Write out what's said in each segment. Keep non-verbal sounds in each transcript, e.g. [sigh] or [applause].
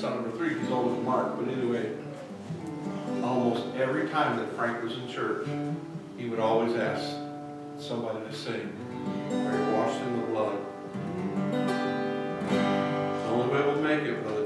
son number three, he's older than Mark, but anyway, almost every time that Frank was in church, he would always ask somebody to sing, Are you washed in the blood? It's the only way we'll make it, brother.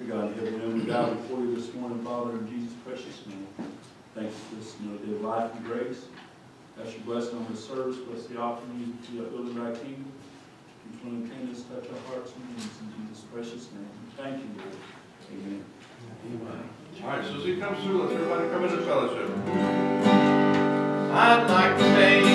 We God in heaven, and God before you this morning, Father, in Jesus' precious name. Thank you for this new day of life and grace. That's your blessing on the service, bless the offering to the building thy kingdom. Between kindness, touch our hearts and minds in Jesus' precious name. Thank you, Lord. Amen. Amen. All right, so as he comes through, let's everybody come into fellowship. I'd like to say.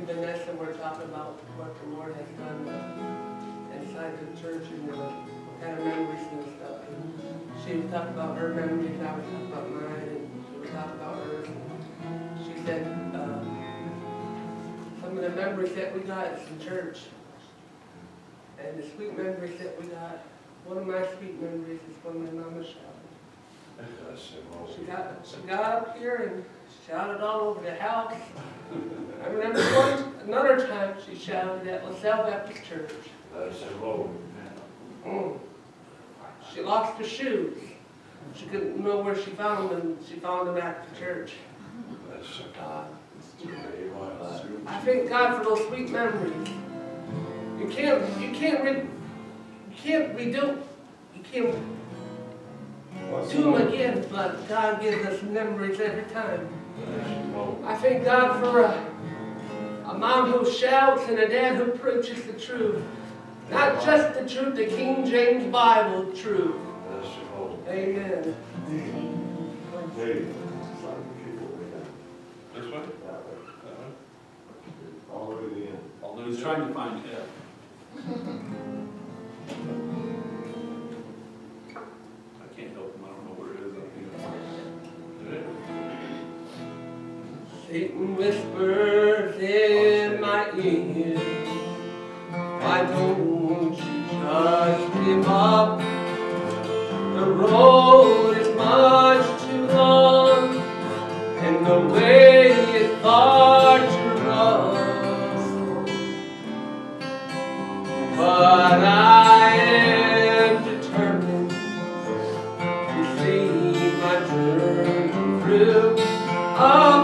Vanessa were talking about what the Lord has done inside the church and what kind of memories and stuff. And she was talking about her memories, I was talking about mine, and she was talking about hers. She said, uh, some of the memories that we got is in church. And the sweet memories that we got, one of my sweet memories is when my mama shouted. She got, she got up here and shouted all over the house. I remember one, another time she shouted at LaSalle Baptist Church. Mm. She lost her shoes. She couldn't know where she found them, and she found them at the church. The. Uh, I thank God for those sweet memories. You can't, you can't re, you can't redo, you can't do them again, but God gives us memories every time. That's the Lord. I thank God for a, a mom who shouts and a dad who preaches the truth. Not just the truth, the King James Bible truth. That's the Lord. Amen. Hey. This way? All the way to the end. All He's trying to find F. [laughs] Satan whispers in my ear, why don't you just give up? The road is much too long, and the way is far too rough. But I am determined to see my journey through. Up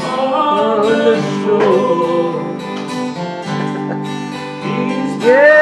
on the shore. [laughs] He's yeah.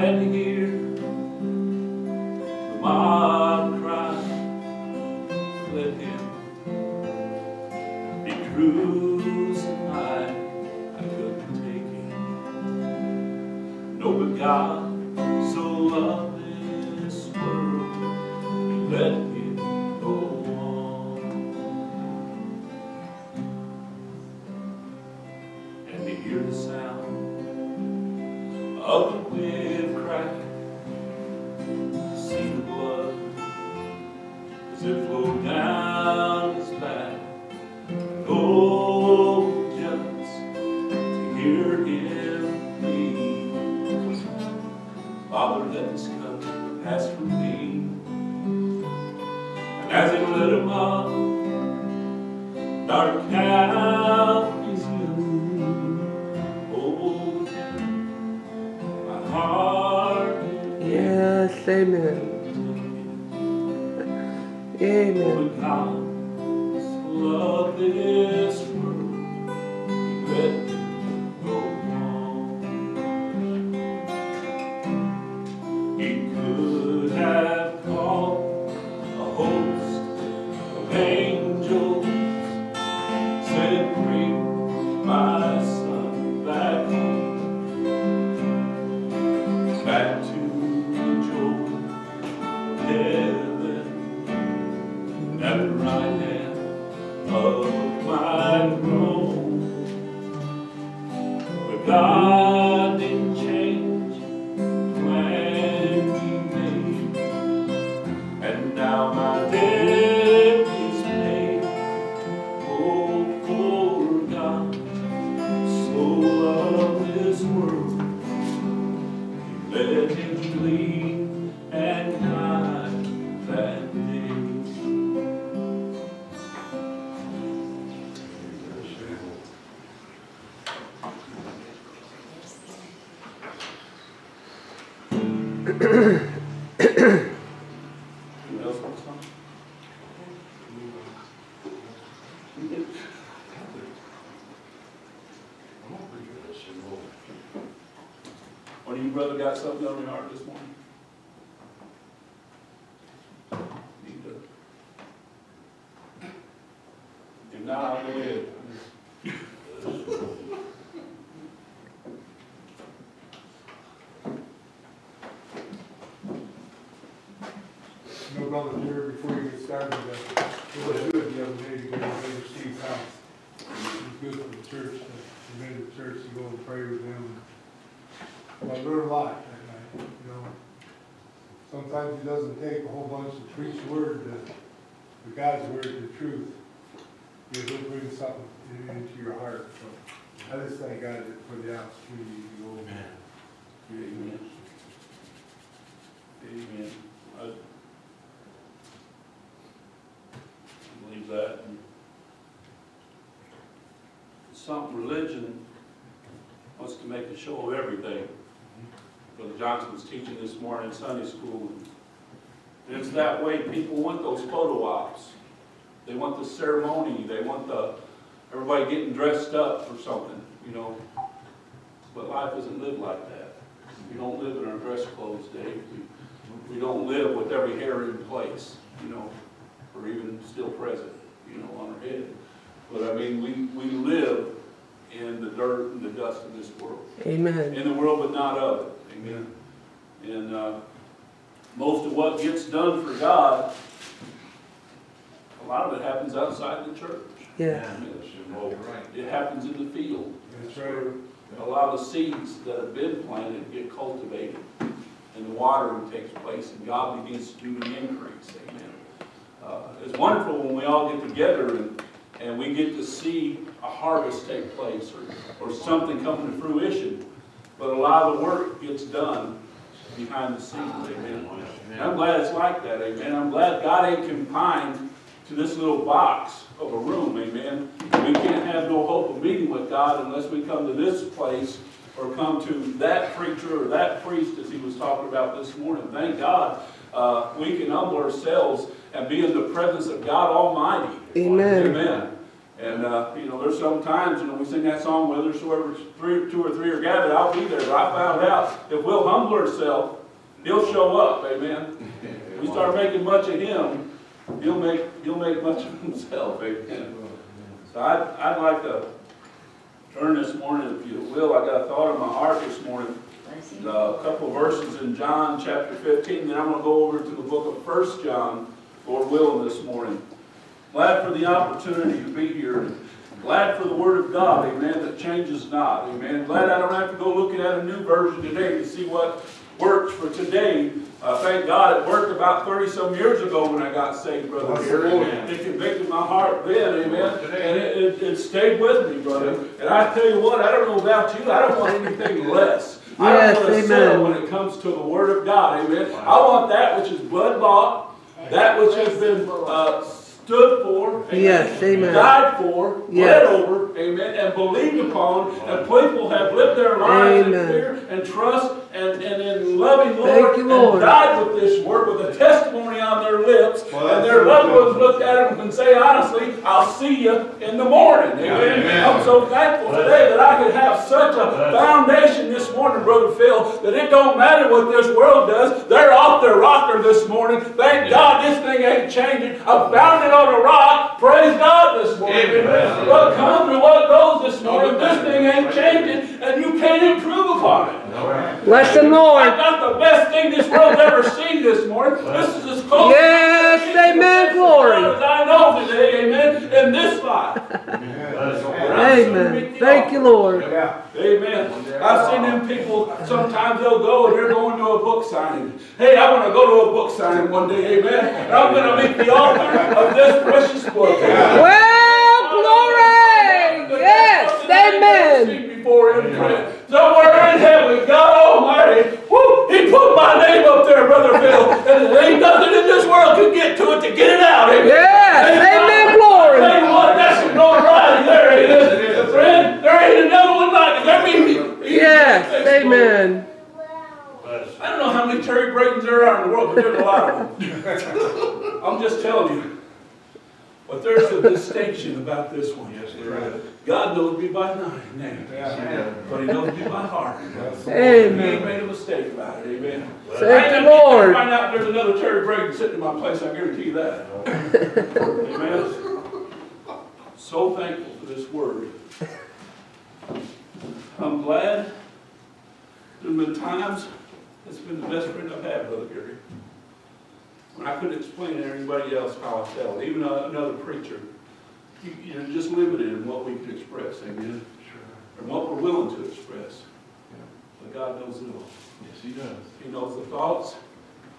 head got something on your heart this morning? Need to. If not, I'll go ahead. No volunteer before you get started, but it was good the other day to go to Steve's house. It was good for the church, to come into the church to go and pray with them. Well, I learned a lot that night, you know. Sometimes it doesn't take a whole bunch to preach the word, the, the God's word, the truth. He'll bring something into your heart, so I just thank God for the opportunity to go. Amen. Amen. I I believe that. Some religion wants to make a show of everything. Brother Johnson was teaching this morning in Sunday school. And it's that way, people want those photo ops. They want the ceremony, they want the, everybody getting dressed up for something, you know. But life isn't lived like that. We don't live in our dress clothes, Dave. We, we don't live with every hair in place, you know, or even still present, you know, on our head. But I mean, we, we live in the dirt and the dust of this world. Amen. In the world, but not of it. Amen. And, uh, most of what gets done for God, a lot of it happens outside the church. Yeah. I mean, It happens in the field. That's right. A lot of the seeds that have been planted get cultivated, and the watering takes place, and God begins to do the increase, amen. Uh, It's wonderful when we all get together and, and we get to see a harvest take place, or, or something come to fruition, but a lot of the work gets done behind the scenes, amen. And I'm glad it's like that, amen. I'm glad God ain't confined to this little box of a room, amen. We can't have no hope of meeting with God unless we come to this place or come to that preacher or that priest, as he was talking about this morning. Thank God, uh, we can humble ourselves and be in the presence of God Almighty. Amen. Amen. And, uh, you know, there's some times, you know, we sing that song, whethersoever three, two or three are gathered, I'll be there. But I found out, if we'll humble ourselves, he'll show up, amen. We start making much of him, he'll make, he'll make much of himself, amen. So I'd, I'd like to turn this morning, if you will, I got a thought in my heart this morning. A couple verses in John chapter 15, then I'm going to go over to the book of First John, Lord willing, this morning. Glad for the opportunity to be here. Glad for the Word of God, amen, that changes not, amen. Glad I don't have to go looking at a new version today to see what works for today. Uh, thank God it worked about 30-some years ago when I got saved, Brother Bless Gary. the It convicted my heart then, amen. And it, it, it stayed with me, brother. And I tell you what, I don't know about you, I don't want anything [laughs] less. I Yes, don't want to amen. settle when it comes to the Word of God, amen. I want that which is blood-bought, that which has been uh, stood for, amen, Yes, amen. died for, Yes. bled over, amen, and believed upon, and people have lived their lives in fear and trust and, and in loving Thank Lord, you, and died with this word with a testimony on their lips, Well, and their loved good. ones looked at them and say, honestly, I'll see you in the morning. Amen. Amen. I'm so thankful today that I could have such a foundation this morning, Brother Phil, that it don't matter what this world does. They're off their rocker this morning. Thank God this thing ain't changing. I'm founded on a rock. Praise God this morning. Amen. What comes or what goes this morning, this thing ain't changing, and you can't improve upon it. Bless the I Lord. got the best thing this world's ever seen this morning. This is as close Yes, to the amen, face of glory. As I know today, amen, in this life. Amen. Thank you, Lord. Yeah. Amen. I've seen them people, sometimes they'll go and they're going to a book signing. Hey, I want to go to a book signing one day, amen. And I'm going to meet the author of this precious book. Well, glory. Amen. Yes. Amen. Before him, friend. Somewhere in heaven, God Almighty, whoo, He put my name up there, Brother Bill. [laughs] and there ain't nothing in this world could get to it to get it out. Amen. Yes. Amen. Amen. Glory. Tell you what, that's some right. there, ain't it? Friend, there ain't another one like it. There may. Yes. Amen. I don't know how many Terry Bradens there are in the world, but there's a lot of them. [laughs] I'm just telling you. But there's a distinction about this one. Yes, there is. God knows me by name, Yeah. but he knows me by heart. That's- He ain't made a mistake about it, amen. I Thank the gonna get there Lord. and Find out there's another Terry Braden sitting in my place, I guarantee you that. Amen. So thankful for this word. I'm glad. There's been times, it's been the best friend I've had, Brother Gary. When I couldn't explain to anybody else how I felt, even a- another preacher. You- You're just limited in what we can express, amen? Sure. And what we're willing to express. Yeah. But God knows it all. Yes, he does. He knows the thoughts,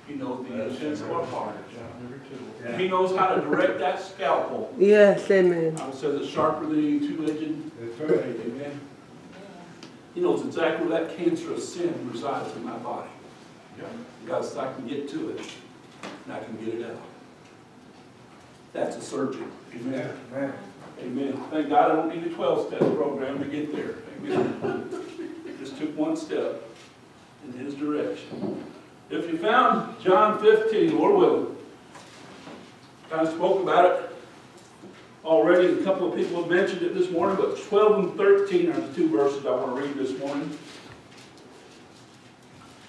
he knows the That's intents of our heart. John number two. He knows how to direct that scalpel. Yes, amen. I says it's sharper than any two-edged That's blade, right. amen? He knows exactly where that cancerous sin resides in my body. Yeah. God says I can get to it, and I can get it out. That's a surgeon, amen? Amen. Amen. Thank God I don't need a twelve-step program to get there, amen? [laughs] Just took one step in his direction. If you found John fifteen, Lord willing, kind of spoke about it already, a couple of people have mentioned it this morning, but twelve and thirteen are the two verses I want to read this morning.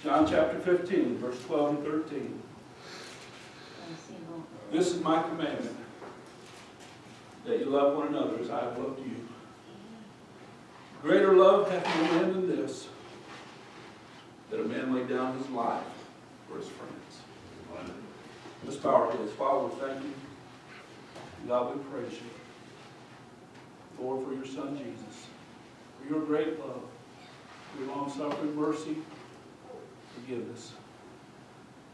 John chapter fifteen, verse twelve and thirteen. This is my commandment, that you love one another as I have loved you. Greater love hath no man than this, that a man lay down his life for his friends. Let's bow our. Father, we thank you. God, we praise you. Lord, for your son Jesus, for your great love, for your long-suffering mercy, forgiveness.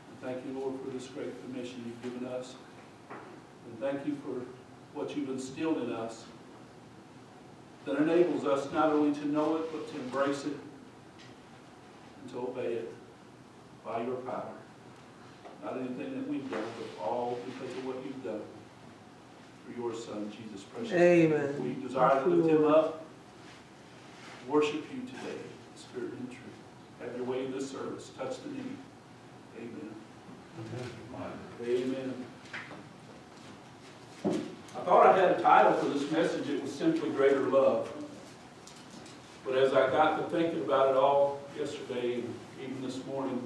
And thank you, Lord, for this great commission you've given us. And thank you for what you've instilled in us that enables us not only to know it, but to embrace it and to obey it by your power. Not anything that we've done, but all because of what you've done for your Son, Jesus precious. name. Amen. We desire to lift him up, worship you today, spirit and truth. Have your way in this service. Touch the need. Amen. Amen. I thought I had a title for this message. It was simply Greater Love. But as I got to thinking about it all yesterday and even this morning,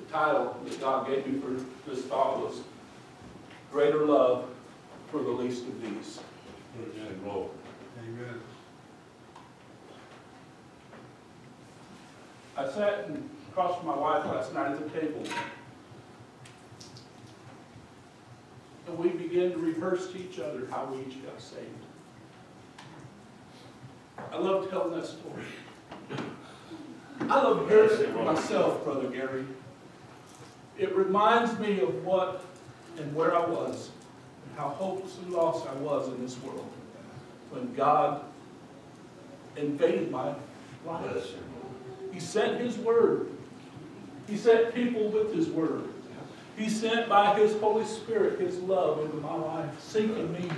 the title that God gave me for this thought was Greater Love for the Least of These. Amen. Amen. I sat and across from my wife last night at the table. And we began to rehearse to each other how we each got saved. I love telling that story. I love hearing it myself, Brother Gary. It reminds me of what and where I was, and how hopelessly lost I was in this world when God invaded my life. He sent His Word. He sent people with His Word. He sent by His Holy Spirit His love into my life, seeking me.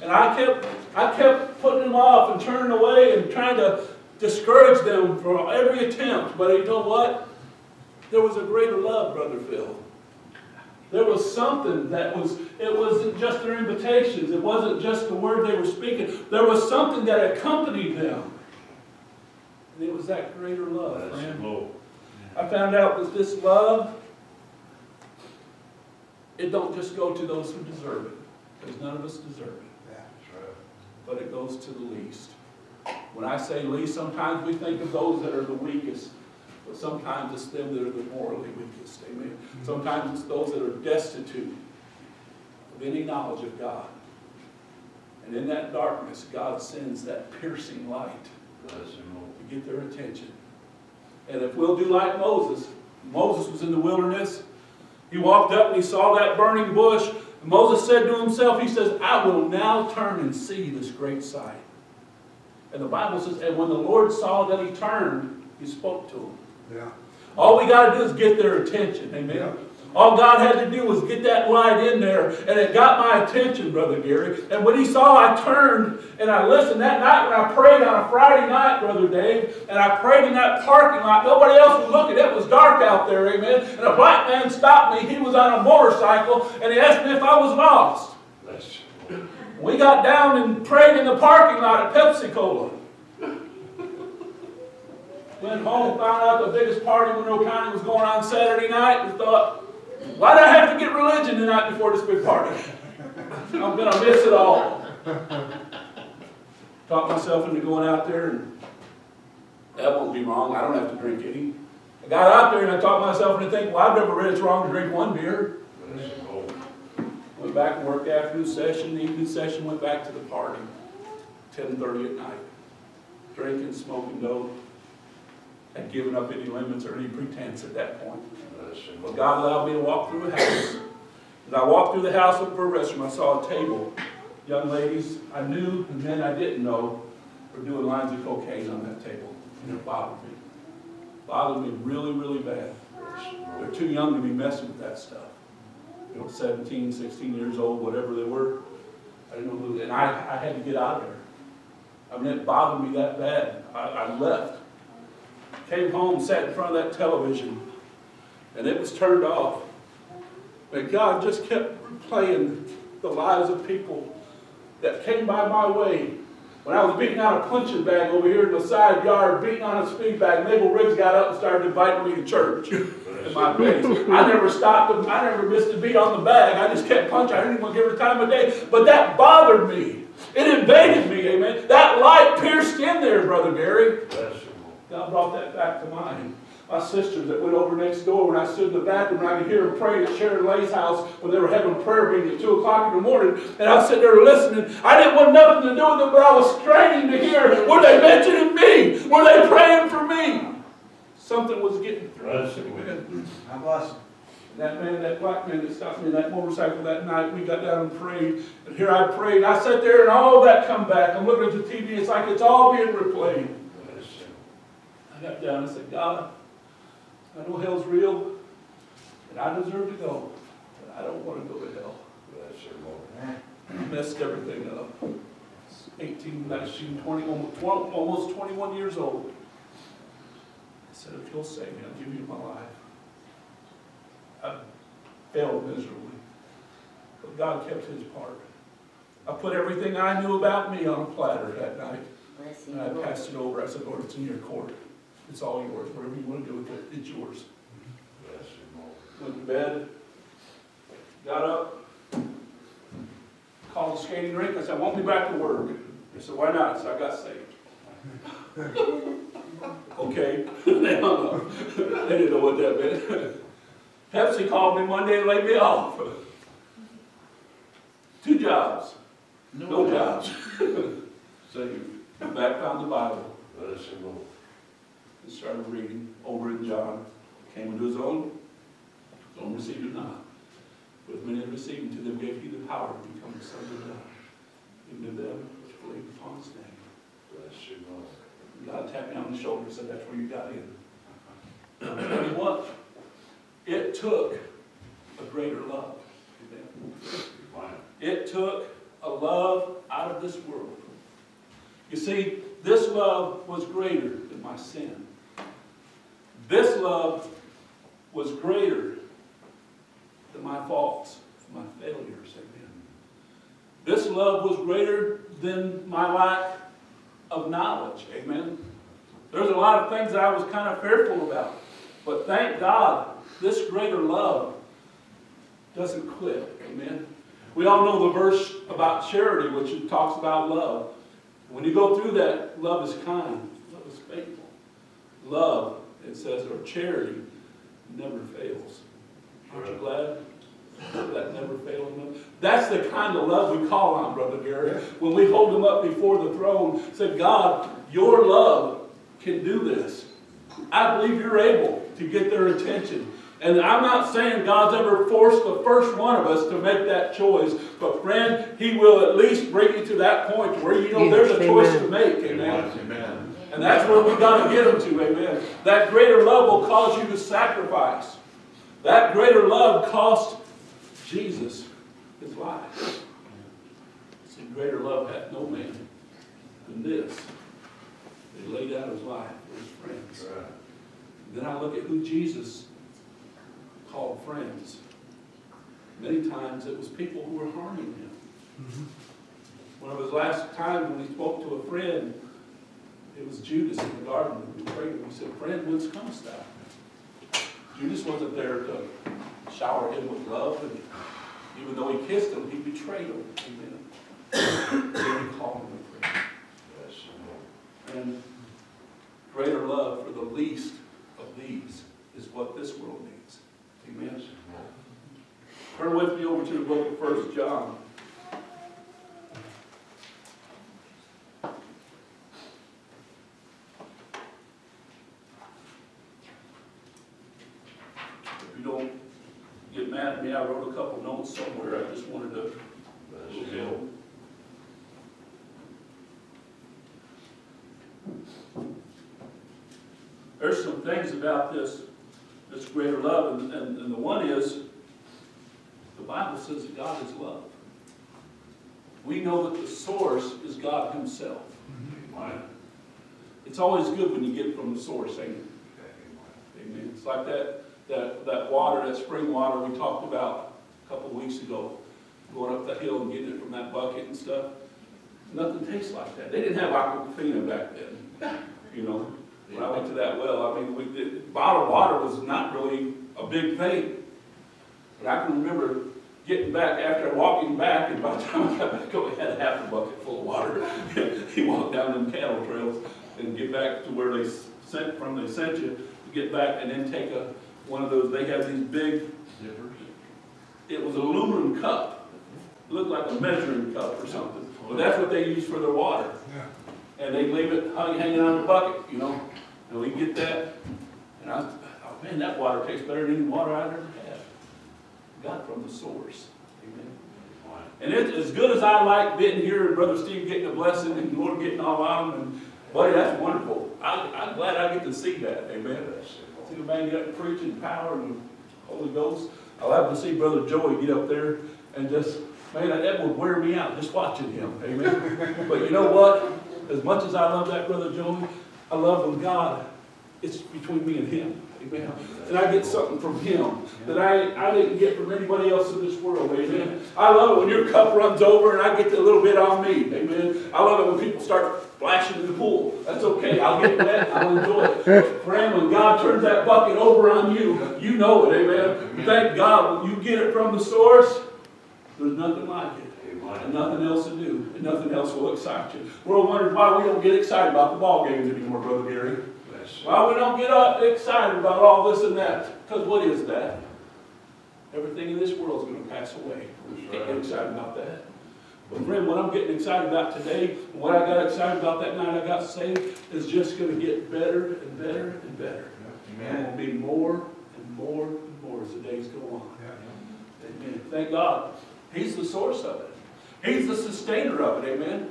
And I kept, I kept putting them off and turning away and trying to discourage them for every attempt. But you know what? There was a greater love, Brother Phil. There was something that was, it wasn't just their invitations. It wasn't just the word they were speaking. There was something that accompanied them. And it was that greater love. I found out that this love, it don't just go to those who deserve it, because none of us deserve it, but it goes to the least. When I say least, sometimes we think of those that are the weakest, but sometimes it's them that are the morally weakest, amen? Mm-hmm. Sometimes it's those that are destitute of any knowledge of God. And in that darkness, God sends that piercing light to get their attention. And if we'll do like Moses, Moses was in the wilderness. He walked up and he saw that burning bush. And Moses said to himself, he says, I will now turn and see this great sight. And the Bible says, and when the Lord saw that he turned, he spoke to him. Yeah. All we got to do is get their attention. Amen. Yeah. All God had to do was get that light in there, and it got my attention, Brother Gary. And when he saw I turned and I listened that night when I prayed on a Friday night, Brother Dave, and I prayed in that parking lot, nobody else was looking. It was dark out there, amen. And a black man stopped me. He was on a motorcycle, and he asked me if I was lost. Bless you, We got down and prayed in the parking lot at Pepsi Cola. Went home, found out the biggest party in Monroe County was going on Saturday night, and thought, why did I have to get religion the night before this big party? I'm gonna miss it all. Talked myself into going out there, and that won't be wrong. I don't have to drink any. I got out there and I talked myself into thinking, well, I've never read it's wrong to drink one beer. Went back and worked afternoon session, the evening session, went back to the party, ten thirty at night. Drinking, smoking dope, had given up any limits or any pretense at that point. But God allowed me to walk through the house. As I walked through the house looking for a restroom, I saw a table. Young ladies I knew and men I didn't know were doing lines of cocaine on that table. And it bothered me. Bothered me really, really bad. They're too young to be messing with that stuff. You know, 17, 16 years old, whatever they were. I didn't know who, and I, I had to get out of there. I mean, it bothered me that bad. I, I left. Came home, sat in front of that television, and it was turned off. But God just kept playing the lives of people that came by my way. When I was beating on a punching bag over here in the side yard, beating on a speed bag, Mabel Riggs got up and started inviting me to church in my face. I never stopped them. I never missed a beat on the bag. I just kept punching. I didn't even give her time of day. But that bothered me. It invaded me, amen. That light pierced in there, Brother Gary. Bless you, Lord. God brought that back to mind. My sisters that went over next door when I stood in the bathroom and I could hear them praying at Sharon Lay's house when they were having a prayer meeting at 2 o'clock in the morning. And I was sitting there listening. I didn't want nothing to do with them, but I was straining to hear, were they mentioning me? Were they praying for me? Something was getting through. Bless you, Lord. God bless. That man, that black man that stopped me in that motorcycle that night, we got down and prayed. And here I prayed. I sat there and all that come back. I'm looking at the TV. It's like it's all being replayed. I got down and said, God, I know hell's real, and I deserve to go, but I don't want to go to hell. Bless you, Lord. I messed everything up. 18, 19, 20, almost 12 almost 21 years old. I said, if you'll save me, I'll give you my life. I failed miserably, but God kept his part. I put everything I knew about me on a platter that night. And I passed it over. I said, Lord, it's in your court. It's all yours. Whatever you want to do with it, it's yours. Bless you, Lord. Went to bed, got up, called the skating rink. I said, I won't be back to work. They said, why not? I said, I got saved. [laughs] okay. [laughs] they hung up. They didn't know what that meant. [laughs] Pepsi called me Monday and laid me off. Two jobs. No jobs. Saved. Back found the Bible. Bless you, Lord. And started reading over in John. Came into his own, his own received it not. But many as received him, to them gave he the power to become the sons of God. Even to them which believe upon his name. Bless you, Lord. God tapped me on the shoulder and said, that's where you got in. Tell what, it took a greater love. It took a love out of this world. You see, this love was greater than my sin. This love was greater than my faults, my failures. Amen. This love was greater than my lack of knowledge. Amen. There's a lot of things that I was kind of fearful about. But thank God, this greater love doesn't quit. Amen. We all know the verse about charity, which talks about love. When you go through that, love is kind, love is faithful. Love, it says, or charity, never fails. Aren't you glad? That never fails. love? That's the kind of love we call on, Brother Gary. When we hold them up before the throne, say, God, your love can do this. I believe you're able to get their attention. And I'm not saying God's ever forced the first one of us to make that choice, but friend, He will at least bring you to that point where you know there's a Yes, choice to make. Amen. Amen. And that's where we've got to get them to. Amen. That greater love will cause you to sacrifice. That greater love cost Jesus his life. See, greater love hath no man than this. He laid out his life for his friends. Right. Then I look at who Jesus called friends. Many times it was people who were harming him. Mm-hmm. One of his last times when he spoke to a friend, it was Judas in the garden who betrayed him. He said, Friend, whence comest thou? Judas wasn't there to shower him with love, and even though he kissed him, he betrayed him. Amen. Then he called him a friend. Yes. And greater love for the least of these is what this world needs. Amen. Turn with me over to the book of First John. If you don't get mad at me, I wrote a couple notes somewhere. I just wanted to Bless you. There's some things about this, this greater love, and, and, and the one is, the Bible says that God is love. We know that the source is God himself. Amen. It's always good when you get from the source, ain't it? Amen. It's like that, that, that water, that spring water we talked about a couple of weeks ago, going up the hill and getting it from that bucket and stuff. Nothing tastes like that. They didn't have Aquafina back then, you know. When I went to that well, I mean, we did, bottled water was not really a big thing. But I can remember getting back, after walking back, and by the time I got back, I only had half a bucket full of water. [laughs] he walked down them cattle trails and get back to where they sent, from they sent you, to get back and then take a, one of those, they have these big, Zippers. it was an aluminum cup. Looked like a measuring cup or something. But that's what they use for their water. Yeah. And they leave it hung- hanging on the bucket, you know, and we get that. And I thought, man, that water tastes better than any water I've ever had. Got from the source. Amen. And it's as good as I like being here and Brother Steve getting a blessing and the Lord getting all of and buddy, that's wonderful. I, I'm glad I get to see that. Amen. See the man get up and preach in power and Holy Ghost. I love to see Brother Joey get up there and just, man, that would wear me out just watching him. Amen. but you know what? As much as I love that Brother Joey, I love when God, it's between me and him. Amen. And I get something from him that I, I didn't get from anybody else in this world. Amen. I love it when your cup runs over and I get a little bit on me. Amen. I love it when people start splashing in the pool. That's okay. I'll get wet. I'll enjoy it. But friend, when God turns that bucket over on you, you know it. Amen. Thank God when you get it from the source, there's nothing like it. And nothing else to do, and nothing else will excite you. World wondering why we don't get excited about the ball games anymore, Brother Gary. Why we don't get up excited about all this and that? Because what is that? Everything in this world is going to pass away. We can't get excited about that. But friend, what I'm getting excited about today, and what I got excited about that night I got saved, is just going to get better and better and better. And it will be more and more and more as the days go on. Amen. Thank God. He's the source of it. He's the sustainer of it. Amen.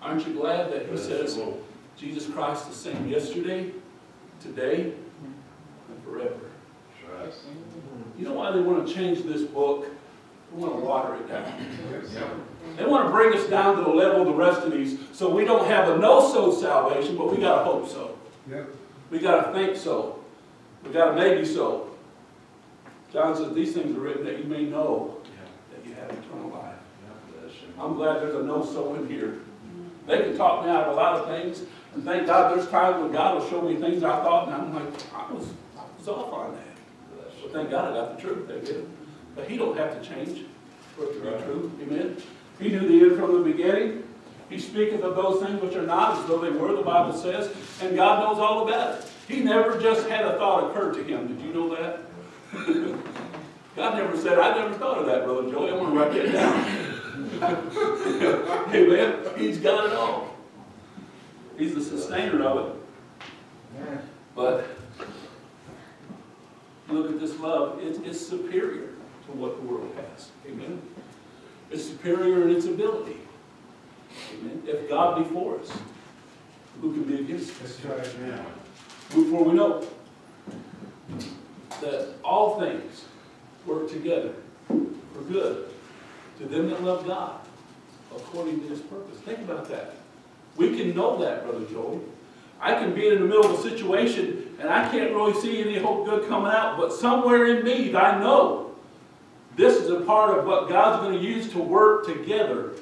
Aren't you glad that He says Jesus Christ the same yesterday, today, and forever? You know why they want to change this book? They want to water it down. They want to bring us down to the level of the rest of these so we don't have a know-so salvation, but we got to hope so. Yep. We got to think so. We got to maybe so. John says these things are written that you may know that you have eternal life. I'm glad there's a know so in here. They can talk me out of a lot of things, and thank God there's times when God will show me things I thought, and I'm like, I was, I was off on that. But thank God I got the truth, They amen. But He don't have to change for it to be true, amen. He knew the end from the beginning. He speaketh of those things which are not as though they were, the Bible says, and God knows all about it. He never just had a thought occur to him. Did you know that? [laughs] God never said, I never thought of that, Brother Joey. I'm going to write that down. [laughs] Amen. He's got it all. He's the sustainer of it. But look at this love. It's, it's superior to what the world has. Amen. It's superior in its ability. Amen. If God be for us, who can be against us? That's right. Before we know. that all things work together for good to them that love God according to his purpose. Think about that. We can know that, Brother Joel. I can be in the middle of a situation and I can't really see any hope good coming out, but somewhere in me, I know this is a part of what God's going to use to work together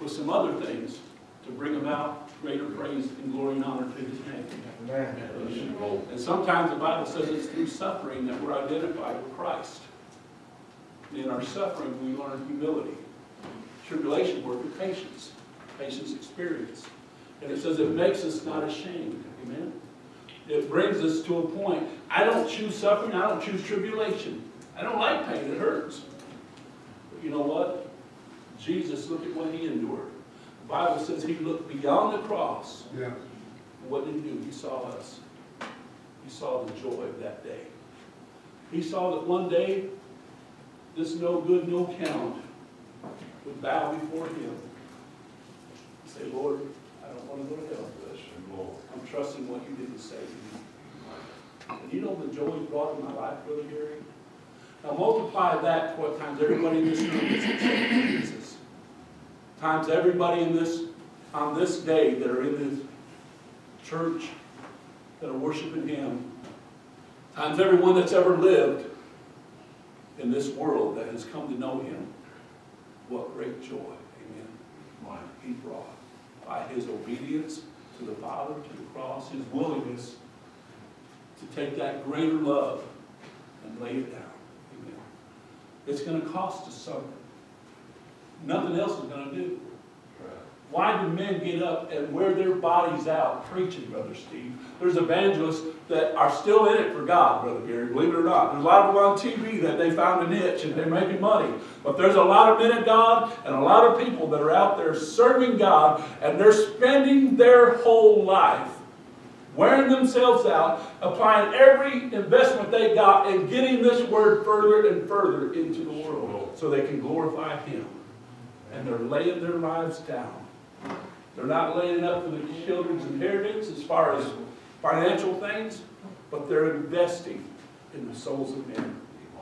with some other things to bring about greater praise and glory and honor to his name. Amen. And sometimes the Bible says it's through suffering that we're identified with Christ. In our suffering, we learn humility. Tribulation, work with patience. Patience, experience. And it says it makes us not ashamed. Amen? It brings us to a point. I don't choose suffering. I don't choose tribulation. I don't like pain. It hurts. But you know what? Jesus, look at what he endured. The Bible says he looked beyond the cross Yeah. What did he do? He saw us. He saw the joy of that day. He saw that one day, this no good, no count would bow before him. and Say, Lord, I don't want to go to hell. I'm trusting what you did to save me. And you know the joy you brought in my life, Brother Gary? Now multiply that to what times everybody in this room is accepting Jesus. Times everybody in this, on this day that are in this church that are worshiping Him, times everyone that's ever lived in this world that has come to know Him. What great joy, amen, He brought by His obedience to the Father, to the cross, His willingness to take that greater love and lay it down, amen. It's going to cost us something. Nothing else is going to do. Why do men get up and wear their bodies out preaching, Brother Steve? There's evangelists that are still in it for God, Brother Gary, believe it or not. There's a lot of them on TV that they found a niche and they're making money. But there's a lot of men of God and a lot of people that are out there serving God and they're spending their whole life wearing themselves out, applying every investment they got and getting this word further and further into the world so they can glorify Him. And they're laying their lives down. They're not laying up for the children's inheritance as far as financial things, but they're investing in the souls of men.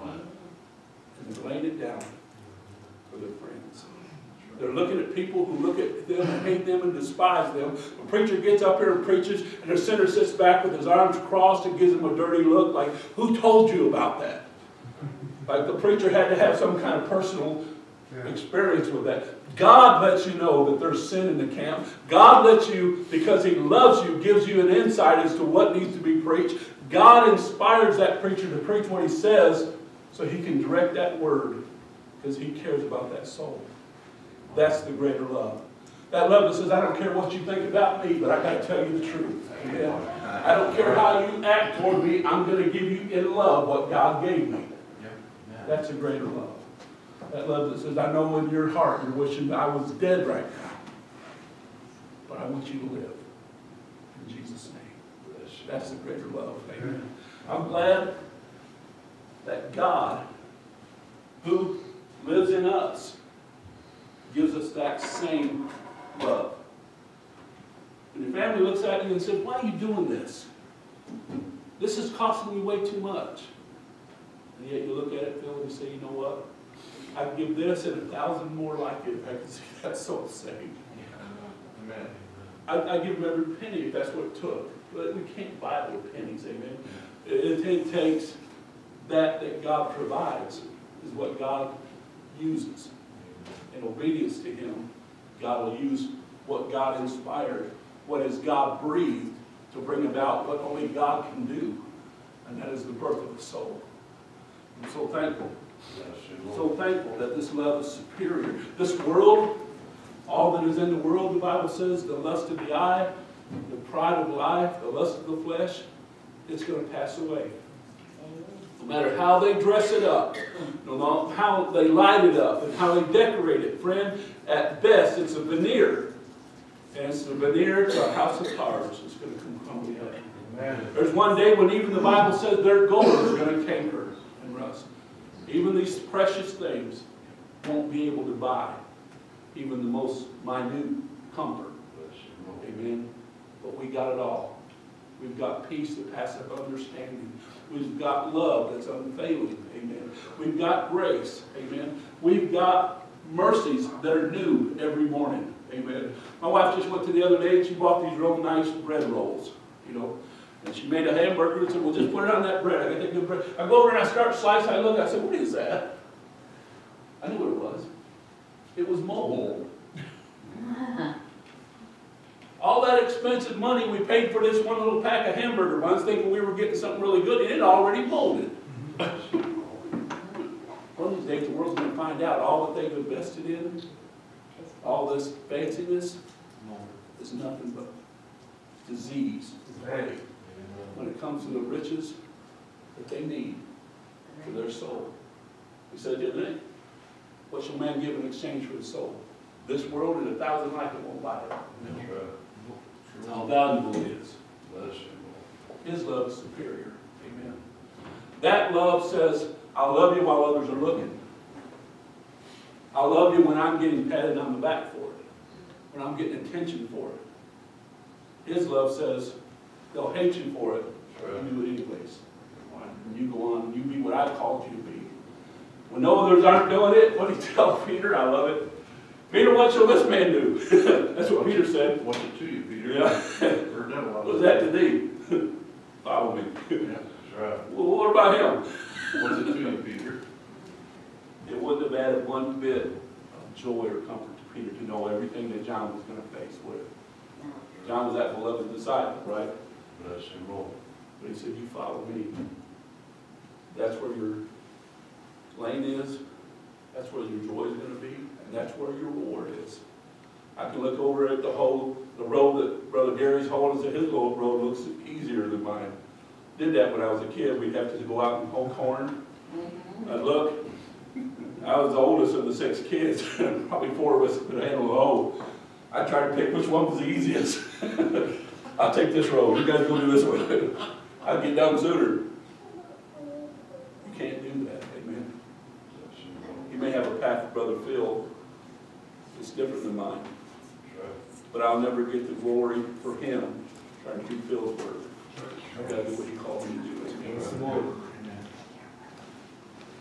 And they're laying it down for their friends. They're looking at people who look at them and hate them and despise them. A preacher gets up here and preaches, and the sinner sits back with his arms crossed and gives him a dirty look like, who told you about that? Like the preacher had to have some kind of personal experience with that. God lets you know that there's sin in the camp. God lets you, because He loves you, gives you an insight as to what needs to be preached. God inspires that preacher to preach what He says so He can direct that word because He cares about that soul. That's the greater love. That love that says, I don't care what you think about me, but I got to tell you the truth. Amen. I don't care how you act toward me, I'm going to give you in love what God gave me. That's a greater love. That love that says, I know in your heart you're wishing I was dead right now. But I want you to live. In Jesus' name. That's the greater love. Amen. I'm glad that God, who lives in us, gives us that same love. And your family looks at you and says, why are you doing this? This is costing you way too much. And yet you look at it, Phil, and you say, you know what? I'd give this and a thousand more like it if I could [laughs] see that soul saved. Amen. I'd, I'd give them every penny if that's what it took. But we can't buy little pennies, amen? It, it takes that that God provides is what God uses. In obedience to Him, God will use what God inspired, what is God breathed to bring about what only God can do. And that is the birth of the soul. I'm so thankful so thankful that this love is superior. This world, all that is in the world, the Bible says, the lust of the eye, the pride of life, the lust of the flesh, it's going to pass away. No matter how they dress it up, no matter how they light it up, and how they decorate it, friend, at best it's a veneer. And it's a veneer to a house of cards. It's going to come crumbling up. There's one day when even the Bible says their gold is going to canker and rust. Even these precious things won't be able to buy even the most minute comfort. Amen. But we got it all. We've got peace that passeth understanding. We've got love that's unfailing. Amen. We've got grace. Amen. We've got mercies that are new every morning. Amen. My wife just went to the other day and she bought these real nice bread rolls, you know. And she made a hamburger and said, well, just put it on that bread. I got that good bread. I go over and I start slicing. I look, I said, what is that? I knew what it was. It was mold. [laughs] All that expensive money we paid for this one little pack of hamburger buns, thinking we were getting something really good, and it already molded. [laughs] One of these days, the world's gonna find out all that they've invested in, all this fanciness, is nothing but disease, plague, when it comes to the riches that they need for their soul. He said the other day, what shall man give in exchange for his soul? This world and a thousand like it won't buy it. That's. How valuable it is. Bless you. His love is superior. Amen. That love says, I'll love you while others are looking. I'll love you when I'm getting patted on the back for it, when I'm getting attention for it. His love says, they'll hate you for it, That's but you do it anyways. And you go on, you be what I've called you to be. When no others aren't doing it, what do you tell [laughs] Peter? I love it. Peter, what shall this man do? [laughs] That's what Peter said. What's it to you, Peter? Yeah. Heard that a lot. What was that to thee? [laughs] Follow me. Yeah, That's right. Well, what about him? What's it to you, Peter? It wouldn't have added one bit of joy or comfort to Peter to know everything that John was going to face with. John was that beloved disciple, right? You, Lord. But he said, you follow me. That's where your lane is. That's where your joy is going to be. And that's where your reward is. I can look over at the whole, the road that Brother Gary's holding, and say, his little road looks easier than mine. Did that when I was a kid. We'd have to go out and hoe corn. Mm-hmm. I'd look, I was the oldest of the six kids, [laughs] probably four of us could handle the hoe. I tried to pick which one was the easiest. [laughs] I'll take this road, you guys go do this one. [laughs] I'd get done sooner. You can't do that, amen. You, may have a path Brother Phil, it's different than mine, but I'll never get the glory for him trying to do Phil's work. I gotta do what he called me to do.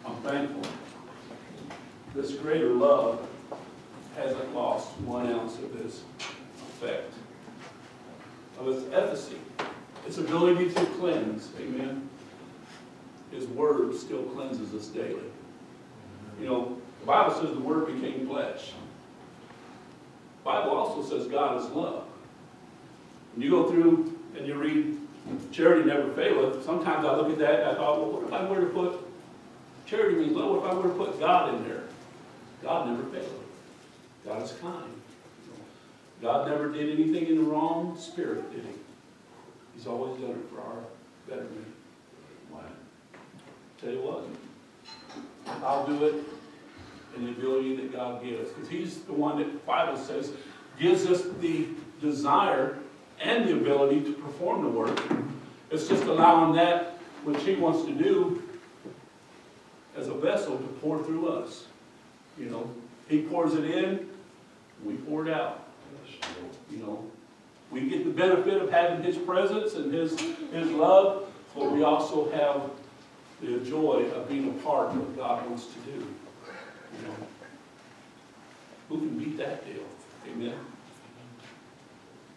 I'm thankful. This greater love hasn't lost one ounce of effect, its efficacy, its ability to cleanse, amen. His word still cleanses us daily. You know, the Bible says the word became flesh. The Bible also says God is love. When you go through and you read charity never faileth, sometimes I look at that and I thought, well, what if I were to put, charity means love, what if I were to put God in there? God never faileth. God is kind. God never did anything in the wrong spirit, did he? He's always done it for our betterment. Wow. Tell you what, I'll do it in the ability that God gives. Because He's the one that the Bible says gives us the desire and the ability to perform the work. It's just allowing that which He wants to do as a vessel to pour through us. You know, He pours it in, we pour it out. You, know, we get the benefit of having His presence and His, His love, but we also have the joy of being a part of what God wants to do. You know, who can beat that deal? Amen.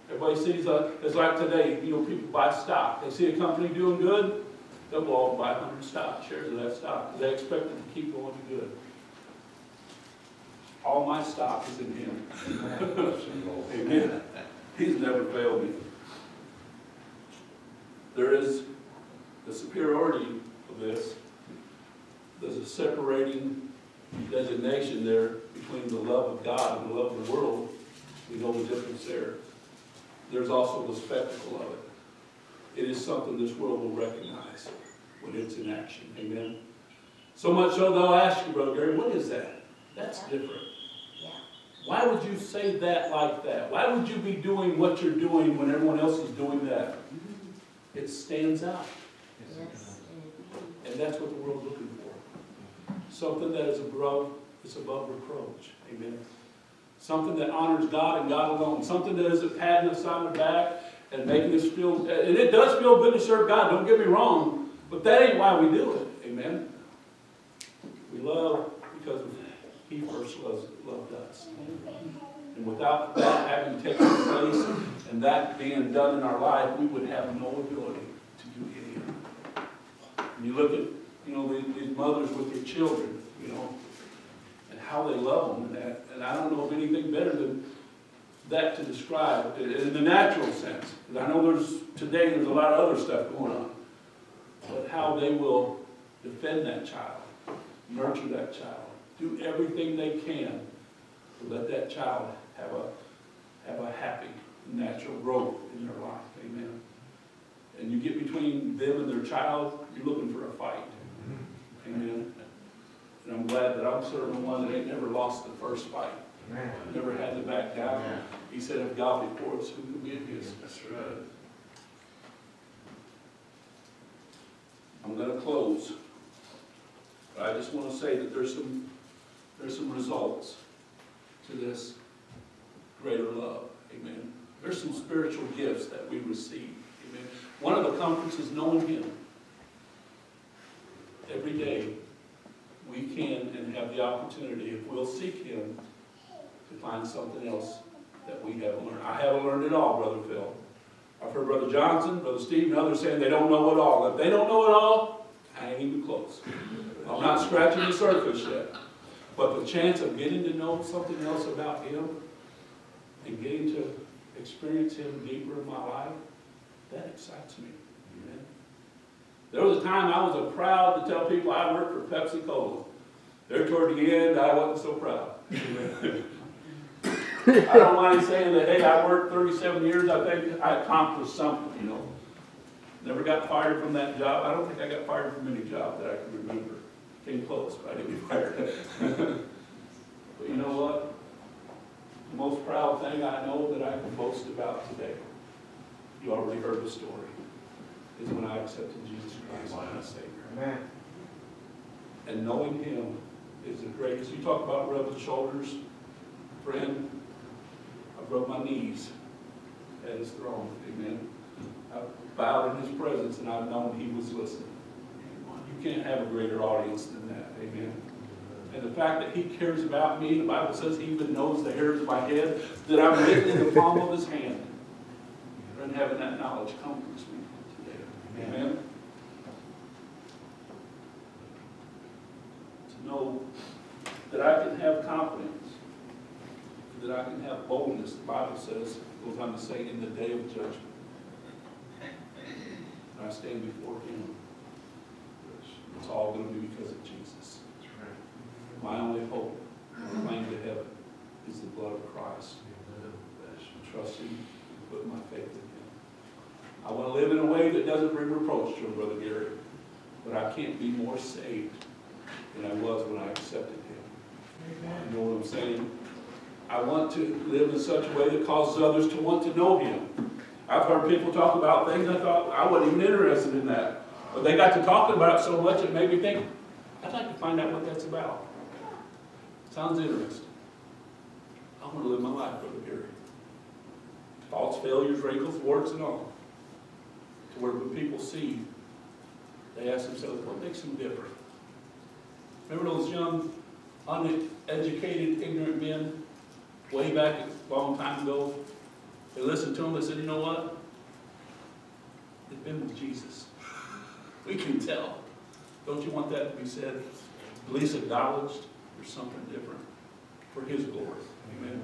Everybody sees, uh, it's like today, you know, people buy stock. They see a company doing good, they'll go out and buy a hundred stock, shares of that stock, they expect it to keep going to good. All my stock is in Him. Bless you, Lord. Amen. He's never failed me. There is the superiority of this. There's a separating designation there between the love of God and the love of the world. We know the difference there. There's also the spectacle of it. It is something this world will recognize when it's in action. Amen. So much so they'll ask you, Brother Gary, what is that? That's different. Why would you say that like that? Why would you be doing what you're doing when everyone else is doing that? It stands out. And that's what the world's looking for. Something that is above, is above reproach. Amen. Something that honors God and God alone. Something that isn't patting us on the back and making us feel, and it does feel good to serve God, don't get me wrong. But that ain't why we do it, amen? We love because he first loves, loved us. And without that having taken place and that being done in our life, we would have no ability to do any of it. You look at, you know, these, mothers with their children, you know, and how they love them and that, and I don't know of anything better than that to describe in the natural sense. I know there's, today, there's a lot of other stuff going on. But how they will defend that child, nurture that child, do everything they can to let that child have a, have a happy, natural growth in their life, amen. And you get between them and their child, you're looking for a fight, amen. And I'm glad that I'm serving one that ain't never lost the first fight, Amen. never had to back down. He said, if God be for us, who can be against us? That's right. I'm gonna close. But I just wanna say that there's some, there's some results to this greater love, amen. There's some spiritual gifts that we receive, amen. One of the comforts is knowing Him. Every day, we can and have the opportunity, if we'll seek Him, to find something else that we haven't learned. I haven't learned it all, Brother Phil. I've heard Brother Johnson, Brother Steve, and others saying they don't know it all. If they don't know it all, I ain't even close. I'm not scratching the surface yet. But the chance of getting to know something else about Him and getting to experience Him deeper in my life, that excites me. Amen. There was a time I was proud to tell people I worked for Pepsi Cola. There toward the end, I wasn't so proud. [laughs] I don't mind saying that, hey, I worked thirty-seven years, I think I accomplished something, you know. Never got fired from that job. I don't think I got fired from any job that I can remember. Came close, but I didn't get fired. But you know what? The most proud thing I know that I can boast about today, you already heard the story, is when I accepted Jesus Christ as my Savior. Amen. And knowing Him is the greatest. You talk about rubbing shoulders, friend, I've rubbed my knees at His throne, amen. I've bowed in His presence and I've known He was listening. Can't have a greater audience than that, amen. And the fact that He cares about me, the Bible says He even knows the hairs of my head, that I'm written in the palm of His hand. And having that knowledge comforts me today, amen. to know that I can have confidence, that I can have boldness. The Bible says, goes on to say, in the day of judgment. I stand before Him, it's all going to be because of Jesus. My only hope, my claim to heaven, is the blood of Christ. Trusting and put my faith in Him. I want to live in a way that doesn't bring reproach to Him, Brother Gary, but I can't be more saved than I was when I accepted Him. You know what I'm saying? I want to live in such a way that causes others to want to know Him. I've heard people talk about things I thought I wasn't even interested in that. But they got to talking about it so much it made me think, I'd like to find out what that's about. Sounds interesting. I want to live my life, Brother Gary. Faults, failures, wrinkles, warts, and all. To where when people see, they ask themselves, what makes them different? Remember those young, uneducated, ignorant men way back a long time ago? They listened to them, they said, you know what? They've been with Jesus. We can tell. Don't you want that to be said? At least acknowledged there's something different for His glory. Amen.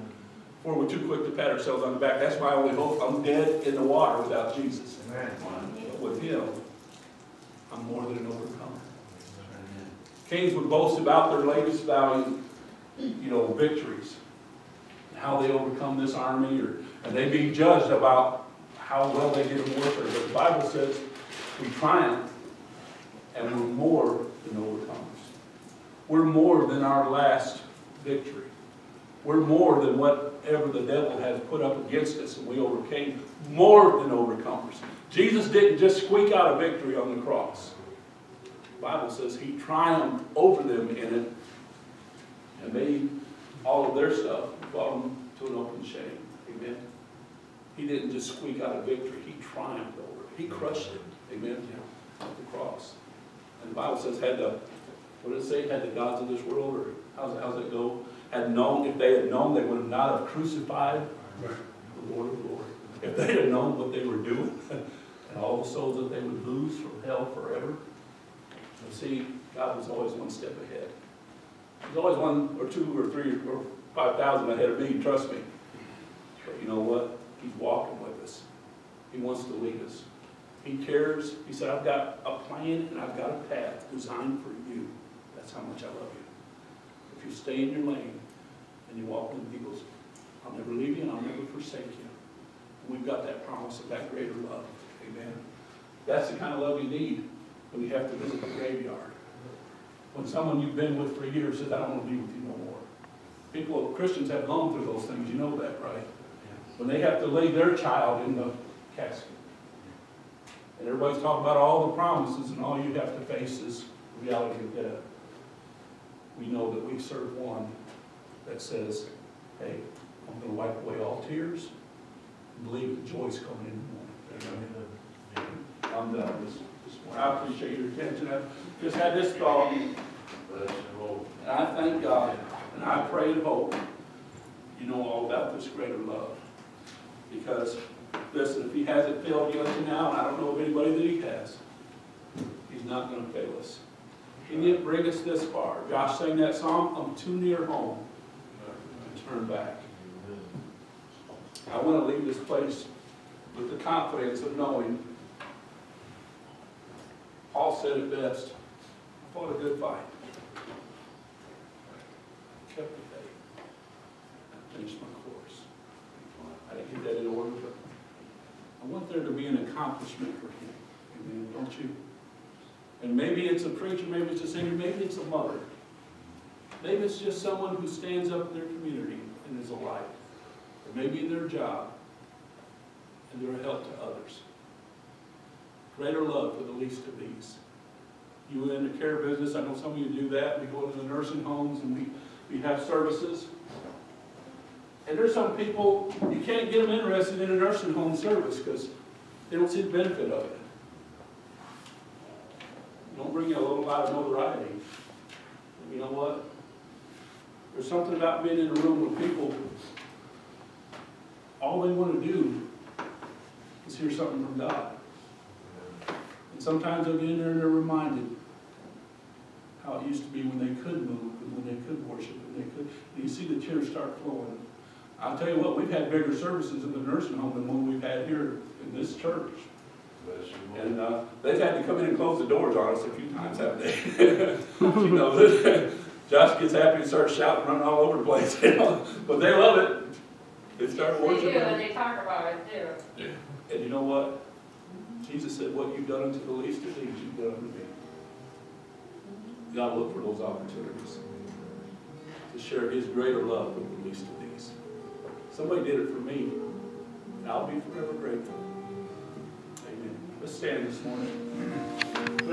Before we're too quick to pat ourselves on the back, that's my only hope. I'm dead in the water without Jesus. Amen. But with Him, I'm more than an overcomer. Kings would boast about their latest valiant, you know, victories, how they overcome this army, or and they be judged about how well they did in warfare. But the Bible says we triumph, and we're more than overcomers. We're more than our last victory. We're more than whatever the devil has put up against us, and we overcame. More than overcomers. Jesus didn't just squeak out a victory on the cross. The Bible says he triumphed over them in it and made all of their stuff brought them to an open shame. Amen. He didn't just squeak out a victory, he triumphed over it. He crushed it. Amen. of the cross. The Bible says, had the, what did it say, had the gods of this world, or how's, how's it go? Had known, if they had known, they would not have crucified the Lord of glory. If they had known what they were doing, [laughs] and all the souls that they would lose from hell forever. And see, God was always one step ahead. He's always one, or two, or three, or five thousand ahead of me, trust me. But you know what? He's walking with us. He wants to lead us. He cares. He said, I've got a plan and I've got a path designed for you. That's how much I love you. If you stay in your lane and you walk in he goes, I'll never leave you and I'll never forsake you. And we've got that promise of that greater love. Amen. That's the kind of love you need when you have to visit the graveyard. When someone you've been with for years says, I don't want to be with you no more. People, Christians have gone through those things, you know that, right? When they have to lay their child in the casket. And everybody's talking about all the promises and all you have to face is the reality of death. We know that we serve one that says, hey, I'm gonna wipe away all tears and believe that joy's coming in the morning. Amen. I'm done this, this morning. I appreciate your attention. I just had this thought, and. I thank God, and I pray and hope you know all about this greater love. Because, listen, if he hasn't failed you until now, and I don't know of anybody that he has, he's not gonna fail us. He didn't bring us this far. Josh sang that song, I'm too near home to turn back. I want to leave this place with the confidence of knowing, Paul said it best, I fought a good fight. I Kept the faith. I Finished my course. I didn't get that in order, but I want there to be an accomplishment for him. Amen, don't you? And maybe it's a preacher, maybe it's a singer, maybe it's a mother. Maybe it's just someone who stands up in their community and is a light or maybe in their job, and they're a help to others. Greater love for the least of these. You in the care business, I know some of you do that, we go into the nursing homes and we, we have services. And there's some people, you can't get them interested in a nursing home service because they don't see the benefit of it. Don't bring you a little bit of notoriety. You know what? There's something about being in a room with people all they want to do is hear something from God. And sometimes they'll get in there and they're reminded how it used to be when they could move and when they could worship and they could. And you see the tears start flowing. I'll tell you what, we've had bigger services in the nursing home than one we've had here in this church. Bless you, Lord. And uh, they've had to come in and close the doors on us a few times, haven't they? [laughs] you know, [laughs] Josh gets happy and starts shouting, running all over the place, [laughs] you know, but they love it. They start They do, and they talk about it too. Yeah. And you know what? Jesus said, what you've done unto the least of these, you've done unto me. God look for those opportunities to share his greater love with the least of these. Somebody did it for me, and I'll be forever grateful. Amen. Let's stand this morning.